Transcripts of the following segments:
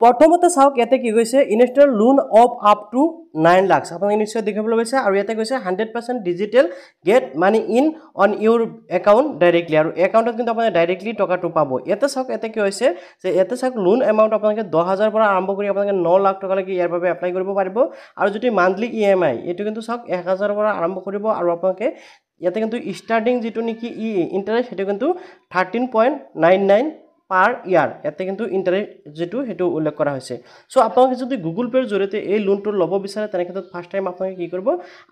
প্ৰথমতে চাওক ইয়াতে কি কৈছে instant loan of up to nine lakhs আপোনালোকে নিশ্চয় দেখিবলৈ পাইছে। আৰু ইয়াতে কৈছে hundred percent digital get money in on your account directly আৰু একাউণ্টত কিন্তু আপোনালোকে ডাইৰেক্টলি টকাটো পাব। ইয়াতে চাওক ইয়াতে কি হৈছে যে ইয়াতে চাওক লোন এমাউণ্ট আপোনালোকে দহ হাজাৰৰ পৰা আৰম্ভ কৰি আপোনালোকে ন লাখ টকালৈকে ইয়াৰ বাবে এপ্লাই কৰিব পাৰিব। আৰু যদি মান্থলি ই এম আই এইটো কিন্তু চাওক এক হাজাৰৰ পৰা আৰম্ভ কৰিব। আৰু আপোনালোকে ইয়াতে কিন্তু ষ্টাৰ্টিং যিটো নেকি ই ইণ্টাৰেষ্ট সেইটো কিন্তু thirteen point nine nine per year. ইয়াতে কিন্তু ইণ্টাৰেষ্ট যিটো সেইটো উল্লেখ কৰা হৈছে। চ' আপোনালোকে যদি গুগল পে'ৰ জৰিয়তে এই লোনটো ল'ব বিচাৰে তেনে ক্ষেত্ৰত ফাৰ্ষ্ট টাইম আপোনালোকে কি কৰিব?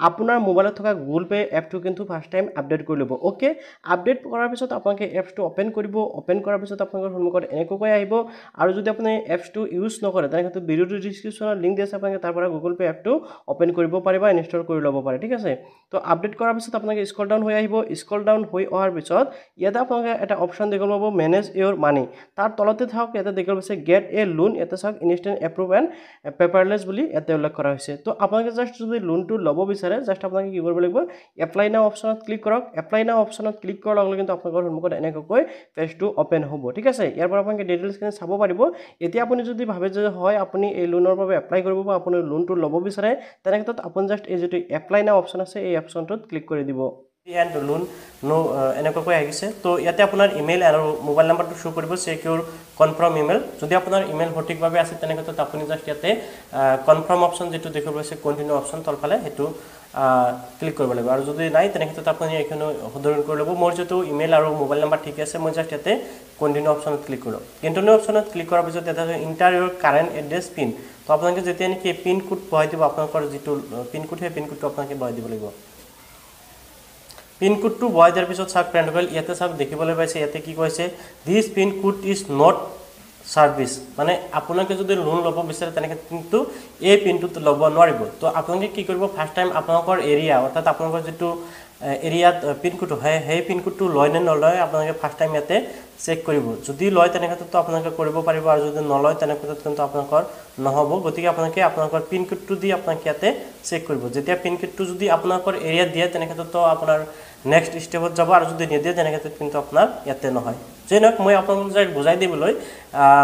আপোনাৰ মোবাইলত থকা গুগল পে' এপটো কিন্তু ফাৰ্ষ্ট টাইম আপডেট কৰি ল'ব। অ'কে আপডেট কৰাৰ পিছত আপোনালোকে এপছটো অ'পেন কৰিব। অ'পেন কৰাৰ পিছত আপোনালোকৰ সন্মুখত এনেকুৱাকৈ আহিব। আৰু যদি আপুনি এপছটো ইউজ নকৰে তেনে ক্ষেত্ৰত ভিডিঅ'টো ডিছক্ৰিপশ্যনত লিংক দি আছে আপোনালোকে তাৰ পৰা গুগল পে' এপটো অ'পেন কৰিব পাৰে বা ইনষ্টল কৰি ল'ব পাৰে। ঠিক আছে? তো আপডেট কৰাৰ পিছত আপোনালোকে স্কল ডাউন হৈ আহিব। স্কল ডাউন হৈ অহাৰ পিছত ইয়াতে আপোনালোকে এটা অপশ্যন দেখিব পাব মেনেজ ইয়ৰ মানি তাৰ তলতে থাকক ইয়াতে দেখিব পাইছে গেট এ লোন ইয়াতে চাওক ইনষ্টেণ্ট এপ্ৰুভ এণ্ড পেপাৰলেছ বুলি ইয়াতে উল্লেখ কৰা হৈছে। তো আপোনালোকে জাষ্ট যদি লোনটো ল'ব বিচাৰে জাষ্ট আপোনালোকে কি কৰিব লাগিব এপ্লাই নাও অপশ্যনত ক্লিক কৰক। এপ্লাই নাও অপশ্যনত ক্লিক কৰাৰ লগে লগে কিন্তু আপোনালোকৰ সন্মুখত এনেকুৱাকৈ পেজটো অ'পেন হ'ব ঠিক আছে? ইয়াৰ পৰা আপোনালোকে ডিটেইলছখিনি চাব পাৰিব। এতিয়া আপুনি যদি ভাবে যে হয় আপুনি এই লোনৰ বাবে এপ্লাই কৰিব বা আপুনি লোনটো ল'ব বিচাৰে তেনে ক্ষেত্ৰত আপুনি জাষ্ট এই যিটো এপ্লাই নাও অপশ্যন আছে এই অপশ্যনটোত ক্লিক কৰি দিব। এণ্ড লোন নো এনেকুৱাকৈ আহিছে। তো ইয়াতে আপোনাৰ ইমেইল আৰু মোবাইল নাম্বাৰটো শ্ব' কৰিব চেকিউৰ কনফাৰ্ম ইমেইল যদি আপোনাৰ ইমেইল সঠিকভাৱে আছে তেনে ক্ষেত্ৰত আপুনি জাষ্ট ইয়াতে কনফাৰ্ম অপশ্যন যিটো দেখিব পাইছে কণ্টিনিউ অপশ্যন তলফালে সেইটো ক্লিক কৰিব লাগিব। আৰু যদি নাই তেনে ক্ষেত্ৰত আপুনি এইখিনি শুধৰণি কৰি ল'ব। মোৰ যিটো ইমেইল আৰু মোবাইল নাম্বাৰ ঠিক আছে মই জাষ্ট ইয়াতে কণ্টিনিউ অপশ্যনত ক্লিক কৰোঁ। কণ্টিনিউ অপশ্যনত ক্লিক কৰাৰ পিছত ইয়াতে enter your current address pin তো আপোনালোকে যেতিয়া নেকি পিন কোড বহাই দিব আপোনালোকৰ যিটো পিন কোড সেই পিন কোডটো আপোনালোকে বহাই দিব লাগিব। পিন কোডটো বহাই দিয়াৰ পিছত চাওক ফ্ৰেণ্ডসকল ইয়াতে চাওক দেখিবলৈ পাইছে। ইয়াতে কি কৈছে this pin code is not service মানে আপোনালোকে যদি লোন ল'ব বিচাৰে তেনেকৈ কিন্তু এই পিনটোত ল'ব নোৱাৰিব। তো আপোনালোকে কি কৰিব ফাৰ্ষ্ট টাইম আপোনালোকৰ এৰিয়া অৰ্থাৎ আপোনালোকৰ যিটো এৰিয়াত পিনকোডটো হয় সেই পিনকোডটো লয় নে নলয় আপোনালোকে ফাৰ্ষ্ট টাইম ইয়াতে চেক কৰিব। যদি লয় তেনে ক্ষেত্ৰতো আপোনালোকে কৰিব পাৰিব আৰু যদি নলয় তেনে ক্ষেত্ৰত কিন্তু আপোনালোকৰ নহ'ব। গতিকে আপোনালোকে আপোনালোকৰ পিনকোডটো দি আপোনালোকে ইয়াতে চেক কৰিব। যেতিয়া পিনকোডটো যদি আপোনালোকৰ এৰিয়াত দিয়ে তেনে ক্ষেত্ৰতো আপোনাৰ নেক্সট ষ্টেপত যাব আৰু যদি নিদিয়ে তেনে ক্ষেত্ৰত কিন্তু আপোনাৰ ইয়াতে নহয়। যে নহওক মই আপোনালোকক বুজাই দিবলৈ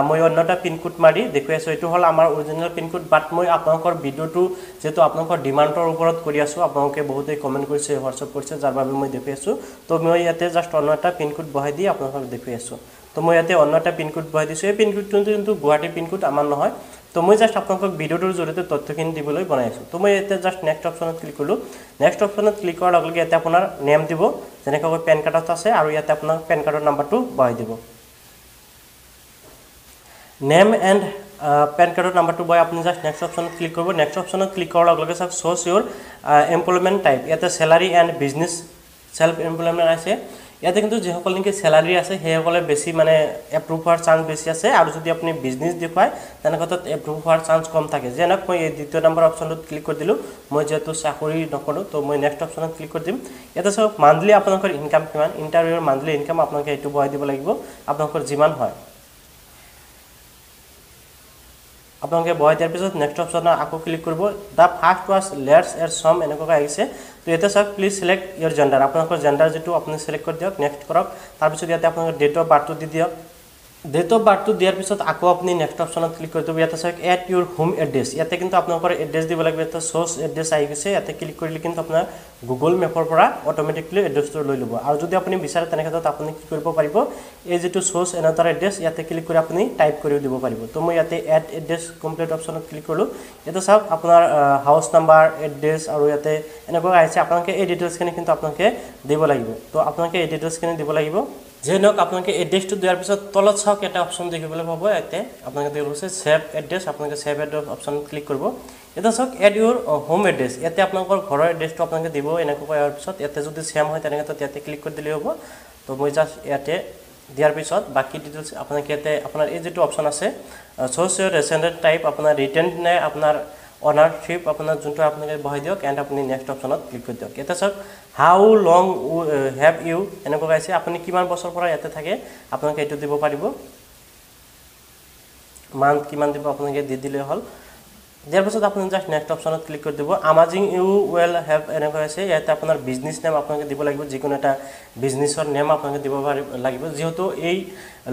মই অন্য এটা পিনকোড মাৰি দেখুৱাই আছোঁ এইটো হ'ল আমাৰ অৰিজিনেল পিনকোড বাট মই আপোনালোকৰ ভিডিঅ'টো যিহেতু আপোনালোকৰ ডিমাণ্ডৰ ওপৰত কৰি আছোঁ আপোনালোকে বহুতেই কমেণ্ট কৰিছে হোৱাটছআপ কৰিছে যাৰ বাবে মই দেখুৱাই আছোঁ তো মই ইয়াতে জাষ্ট অন্য এটা পিনকোড বহাই দি আপোনালোকক দেখুৱাই আছোঁ তো মই ইয়াতে অন্য এটা পিনকোড বহাই দিছোঁ। এই পিনকোডটো কিন্তু গুৱাহাটীৰ পিনকোড আমাৰ নহয়। তো মই জাষ্ট আপোনালোকক ভিডিঅ'টোৰ জৰিয়তে তথ্যখিনি দিবলৈ বনাই আছোঁ। তো মই ইয়াতে জাষ্ট নেক্সট অপশ্যনত ক্লিক কৰিলোঁ। নেক্সট অপশ্যনত ক্লিক কৰাৰ লগে লগে ইয়াতে আপোনাৰ নেম দিব। যেনেকৈ পেন কাৰ্ডত আছে আৰু ইয়াতে আপোনাৰ পেন কাৰ্ডৰ নাম্বাৰটো বহাই দিব। নেম এণ্ড পেন কাৰ্ডৰ নাম্বাৰটো বহাই আপুনি জাষ্ট নেক্সট অপশ্যনত ক্লিক কৰিব। নেক্সট অপশ্যনত ক্লিক কৰাৰ লগে লগে চাওক শ্ব'জ ইউৰ এমপ্লয়মেণ্ট টাইপ ইয়াতে salary and business self employment আছে। ইয়াতে কিন্তু যিসকল নেকি চেলাৰী আছে সেইসকলে বেছি মানে এপ্ৰুভ হোৱাৰ চান্স বেছি আছে। আৰু যদি আপুনি বিজনেছ দেখুৱায় তেনে ক্ষেত্ৰত এপ্ৰুভ হোৱাৰ চান্স কম থাকে। যেনেকৈ মই এই দ্বিতীয় নম্বৰ অপশ্যনটোত ক্লিক কৰি দিলোঁ। মই যিহেতু চাকৰি নকৰোঁ তো মই নেক্সট অপশ্যনত ক্লিক কৰি দিম। ইয়াতে চাওক মান্থলি আপোনালোকৰ ইনকাম কিমান? ইণ্টাৰভিউৰ মান্থলি ইনকাম আপোনালোকে এইটো বহাই দিব লাগিব। আপোনালোকৰ যিমান হয়। আপোনালোকে বহাই দিয়াৰ পিছত নেক্সট অপশ্যনত আকৌ ক্লিক কৰিব। দ্য ফাৰ্ষ্ট ৱাজ লেটছ এৰ চম এনেকুৱাকৈ আহিছে। তো ইয়াতে চাওক প্লিজ চিলেক্ট ইয়ৰ জেণ্ডাৰ আপোনালোকৰ জেণ্ডাৰ যিটো আপুনি চিলেক্ট কৰি দিয়ক। নেক্সট কৰক। তাৰপিছত ইয়াতে আপোনালোকৰ ডেট অফ বাৰ্থটো দি দিয়ক। ডেট অফ বাৰ্থটো দিয়াৰ পিছত আকৌ আপুনি নেক্সট অপশ্যনত ক্লিক কৰি দিব। ইয়াতে চাওক এট ইউৰ হোম এড্ৰেছ ইয়াতে কিন্তু আপোনালোকৰ এড্ৰেছ দিব লাগিব। ইয়াতে চ'ৰ্চ এড্ৰেছ আহি গৈছে। ইয়াতে ক্লিক কৰিলে কিন্তু আপোনাৰ গুগল মেপৰ পৰা অট'মেটিকলি এড্ৰেছটো লৈ ল'ব। আৰু যদি আপুনি বিচাৰে তেনে ক্ষেত্ৰত আপুনি কি কৰিব পাৰিব? এই যিটো চ'ৰ্চ এনাটাৰ এড্ৰেছ ইয়াতে ক্লিক কৰি আপুনি টাইপ কৰিও দিব পাৰিব। তো মই ইয়াতে এড এড্ৰেছ কমপ্লিট অপশ্যনত ক্লিক কৰিলোঁ। ইয়াতে চাওক আপোনাৰ হাউচ নাম্বাৰ এড্ৰেছ আৰু ইয়াতে এনেকুৱা আহিছে। আপোনালোকে এই ডিটেইলছখিনি কিন্তু আপোনালোকে দিব লাগিব। তো আপোনালোকে এই ডিটেইলছখিনি দিব লাগিব। যে নহওক আপোনালোকে এড্ৰেছটো দিয়াৰ পিছত তলত চাওক এটা অপশ্যন দেখিবলৈ পাব। ইয়াতে আপোনালোকে দেখিব আছে ছেভ এড্ৰেছ আপোনালোকে ছেভ এড্ৰেছ অপশ্যনত ক্লিক কৰিব। এতিয়া চাওক এড ইউৰ হোম এড্ৰেছ ইয়াতে আপোনালোকৰ ঘৰৰ এড্ৰেছটো আপোনালোকে দিব এনেকৈ কৰাৰ পিছত ইয়াতে যদি ছেম হয় তেনেকৈ ইয়াতে ক্লিক কৰি দিলেই হ'ব। তো মই জাষ্ট ইয়াতে দিয়াৰ পিছত বাকী ডিটেইলছ আপোনালোকে ইয়াতে আপোনাৰ এই যিটো অপশ্যন আছে ছ'চিয়েল ৰেচেণ্টেড টাইপ আপোনাৰ ৰিটাৰ্ণ নে আপোনাৰ অনাৰশ্বিপ আপোনাৰ যোনটো আপোনালোকে বহাই দিয়ক এণ্ড আপুনি নেক্সট অপশ্যনত ক্লিক কৰি দিয়ক। এতিয়া চাওক হাউ লং হেভ ইউ এনেকুৱা আছে আপুনি কিমান বছৰৰ পৰা ইয়াতে থাকে আপোনালোকে এইটো দিব পাৰিব। মান্থ কিমান দিব আপোনালোকে দি দিলেই হ'ল। দিয়াৰ পিছত আপুনি জাষ্ট নেক্সট অপশ্যনত ক্লিক কৰি দিব। আমাজিং ইউ ৱেল হেল্প এনেকুৱা আছে ইয়াতে আপোনাৰ বিজনেছ নেম আপোনালোকে দিব লাগিব যিকোনো এটা বিজনেছৰ নেম আপোনালোকে দিব লাগিব। যিহেতু এই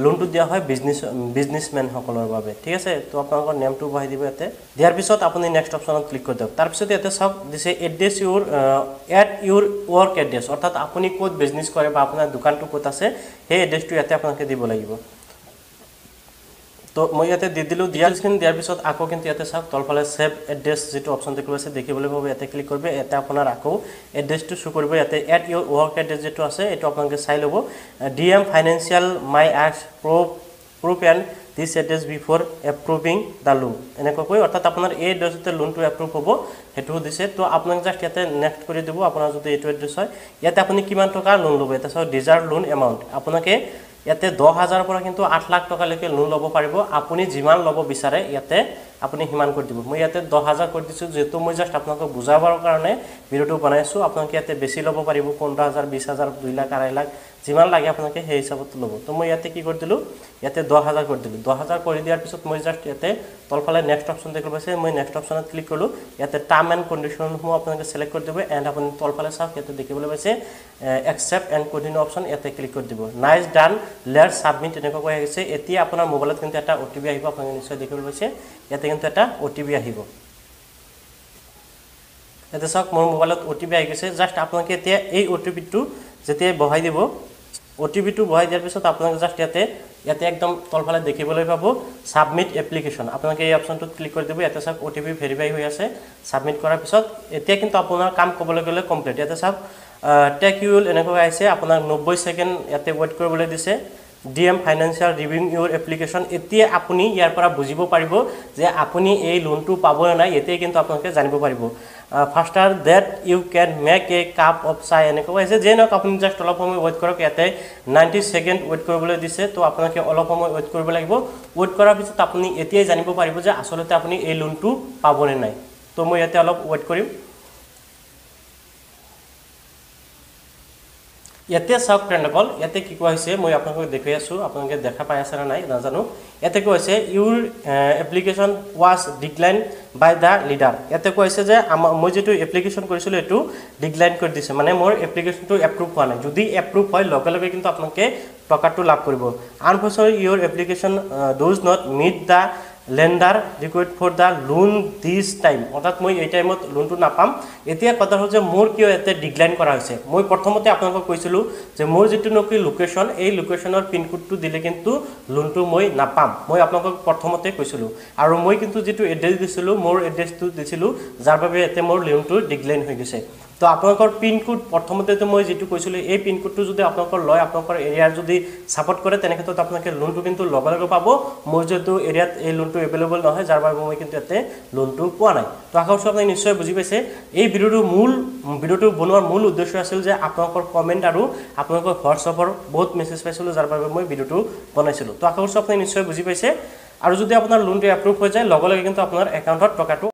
লোনটো দিয়া হয় বিজনেছ বিজনেছমেনসকলৰ বাবে ঠিক আছে? তো আপোনালোকৰ নেমটো বহাই দিব ইয়াতে। দিয়াৰ পিছত আপুনি নেক্সট অপশ্যনত ক্লিক কৰি দিয়ক। তাৰপিছত ইয়াতে চাওক দিছে address your at your work address অৰ্থাৎ আপুনি ক'ত বিজনেছ কৰে বা আপোনাৰ দোকানটো ক'ত আছে সেই এড্ৰেছটো ইয়াতে আপোনালোকে দিব লাগিব। তো মই ইয়াতে দি দিলোঁ স্ক্ৰীন দিয়াৰ পিছত আকৌ কিন্তু ইয়াতে চাওক তলফালে ছেভ এড্ৰেছ যিটো অপশ্যন দেখিব আছে দেখিবলৈ পাব ইয়াতে ক্লিক কৰিব ইয়াতে আপোনাৰ আকৌ এড্ৰেছটো শ্ব' কৰিব ইয়াতে এট ইউৰ ৱৰ্ক এড্ৰেছ যিটো আছে এইটো আপোনালোকে চাই ল'ব। D M financial may আক্স pro' proof and this address before approving the loan এনেকুৱাকৈ অৰ্থাৎ আপোনাৰ এই এড্ৰেছতে লোনটো এপ্ৰুভ হ'ব সেইটোও দিছে। তো আপোনাক জাষ্ট ইয়াতে নেক্সট কৰি দিব আপোনাৰ যদি এইটো এড্ৰেছ হয় ইয়াতে আপুনি কিমান টকা লোন ল'ব ইয়াতে চাওক ডিজাৰ্ভ লোন এমাউণ্ট আপোনাকে ইয়াতে দহ হাজাৰৰ পৰা কিন্তু আঠ লাখ টকালৈকে লোন ল'ব পাৰিব। আপুনি যিমান ল'ব বিচাৰে ইয়াতে আপুনি সিমান কৰি দিব। মই ইয়াতে দহ হাজাৰ কৰি দিছোঁ যিহেতু মই জাষ্ট আপোনালোকক বুজাবৰ কাৰণে ভিডিঅ'টো বনাইছোঁ। আপোনালোকে ইয়াতে বেছি ল'ব পাৰিব পোন্ধৰ হাজাৰ বিছ হাজাৰ দুই লাখ আঢ়ৈ লাখ। যিমান লাগে আপোনালোকে সেই হিচাপত ল'ব। তো মই ইয়াতে কি কৰি দিলোঁ ইয়াতে দহ হাজাৰ কৰি দিলোঁ দহ হাজাৰ কৰি দিয়াৰ পিছত মই জাষ্ট ইয়াতে তলফালে নেক্সট অপশ্যন দেখিব পাইছে মই নেক্সট অপশ্যনত ক্লিক কৰিলোঁ। ইয়াতে টাৰ্ম এণ্ড কণ্ডিশ্যনসমূহ আপোনালোকে ছিলেক্ট কৰি দিব এণ্ড আপুনি তলফালে চাওক ইয়াতে দেখিবলৈ পাইছে একচেপ্ট এণ্ড কণ্টিনিউ অপশ্যন ইয়াতে ক্লিক কৰি দিব। নাইচ ডান লেয়াৰ ছাবমিট তেনেকুৱাকৈ আহিছে এতিয়া আপোনাৰ মোবাইলত কিন্তু এটা অ' টি পি আহিব আপোনালোকে নিশ্চয় দেখিবলৈ পাইছে। ইয়াতে কিন্তু এটা অ' টি পি আহিব। ইয়াতে চাওক মোৰ মোবাইলত অ' টি পি আহি গৈছে। জাষ্ট আপোনালোকে এতিয়া এই অ' টি পিটো যেতিয়াই বহাই দিব অ' টি পিটো বহাই দিয়াৰ পিছত আপোনালোকে জাষ্ট ইয়াতে ইয়াতে একদম তলফালে দেখিবলৈ পাব ছাবমিট এপ্লিকেশ্যন আপোনালোকে এই অপশ্যনটোত ক্লিক কৰি দিব ইয়াতে চাওক অ' টি পি ভেৰিফাই হৈ আছে। ছাবমিট কৰাৰ পিছত এতিয়া কিন্তু আপোনাৰ কাম ক'বলৈ গ'লে কমপ্লিট ইয়াতে চাওক টেক ইউল এনেকৈ আহিছে আপোনাক নব্বৈ ছেকেণ্ড ইয়াতে ৱেইট কৰিবলৈ দিছে। ডি এম ফাইনেন্সিয়েল ৰিভিউ ইউৰ এপ্লিকেশ্যন এতিয়া আপুনি ইয়াৰ পৰা বুজিব পাৰিব যে আপুনি এই লোনটো পাবনে নাই এতিয়াই কিন্তু আপোনালোকে জানিব পাৰিব। Faster date you can make a cup of chai এনেকুৱা আহিছে যে নহওক আপুনি জাষ্ট অলপ সময় ৱেইট কৰক ইয়াতে নাইণ্টি ছেকেণ্ড ৱেইট কৰিবলৈ দিছে তো আপোনালোকে অলপ সময় ৱেইট কৰিব লাগিব। ৱেইট কৰাৰ পিছত আপুনি এতিয়াই জানিব পাৰিব যে আচলতে আপুনি এই লোনটো পাবনে নাই। তো মই ইয়াতে অলপ ৱেইট কৰিম। ইয়াতে চাওক ফ্ৰেণ্ডসকল ইয়াতে কি কোৱা হৈছে মই আপোনালোকক দেখুৱাই আছোঁ আপোনালোকে দেখা পাই আছে নে নাই নাজানো। ইয়াতে কোৱা হৈছে your application was decline by the lender ইয়াতে কোৱা হৈছে যে আমাৰ মই যিটো এপ্লিকেশ্যন কৰিছিলোঁ এইটো ডিক্লাইন কৰি দিছে। মানে মোৰ এপ্লিকেশ্যনটো এপ্ৰুভ হোৱা নাই। যদি এপ্ৰুভ হয় লগে লগে কিন্তু আপোনালোকে টকাটো লাভ কৰিব। Unfortunately your application does not meet the lender required for the loan this time অৰ্থাৎ মই এই টাইমত লোনটো নাপাম। এতিয়া কথা হ'ল যে মোৰ কিয় ইয়াতে ডিক্লাইন কৰা হৈছে? মই প্ৰথমতে আপোনালোকক কৈছিলোঁ যে মোৰ যিটো নেকি লোকেশ্যন এই লোকেশ্যনৰ পিনক'ডটো দিলে কিন্তু লোনটো মই নাপাম। মই আপোনালোকক প্ৰথমতে কৈছিলোঁ। আৰু মই কিন্তু যিটো এড্ৰেছ দিছিলোঁ মোৰ এড্ৰেছটো দিছিলোঁ যাৰ বাবে ইয়াতে মোৰ লোনটো ডিক্লাইন হৈ গৈছে। তো আপোনালোকৰ পিনক'ড প্ৰথমতেতো মই যিটো কৈছিলোঁ এই পিনক'ডটো যদি আপোনালোকৰ লয় আপোনালোকৰ এৰিয়াৰ যদি ছাপৰ্ট কৰে তেনে ক্ষেত্ৰত আপোনালোকে লোনটো কিন্তু লগে লগে পাব। মোৰ যিহেতু এৰিয়াত এই লোনটো এভেইলেবল নহয় যাৰ বাবে মই কিন্তু ইয়াতে লোনটো পোৱা নাই। তো আশা কৰিছোঁ আপুনি নিশ্চয় বুজি পাইছে। এই ভিডিঅ'টোৰ মূল ভিডিঅ'টো বনোৱাৰ মূল উদ্দেশ্য আছিল যে আপোনালোকৰ কমেণ্ট আৰু আপোনালোকৰ হোৱাটছআপৰ বহুত মেছেজ পাইছিলোঁ যাৰ বাবে মই ভিডিঅ'টো বনাইছিলোঁ। তো আশা কৰিছোঁ আপুনি নিশ্চয় বুজি পাইছে। আৰু যদি আপোনাৰ লোনটো এপ্ৰুভ হৈ যায় লগে লগে কিন্তু আপোনাৰ একাউণ্টত টকাটো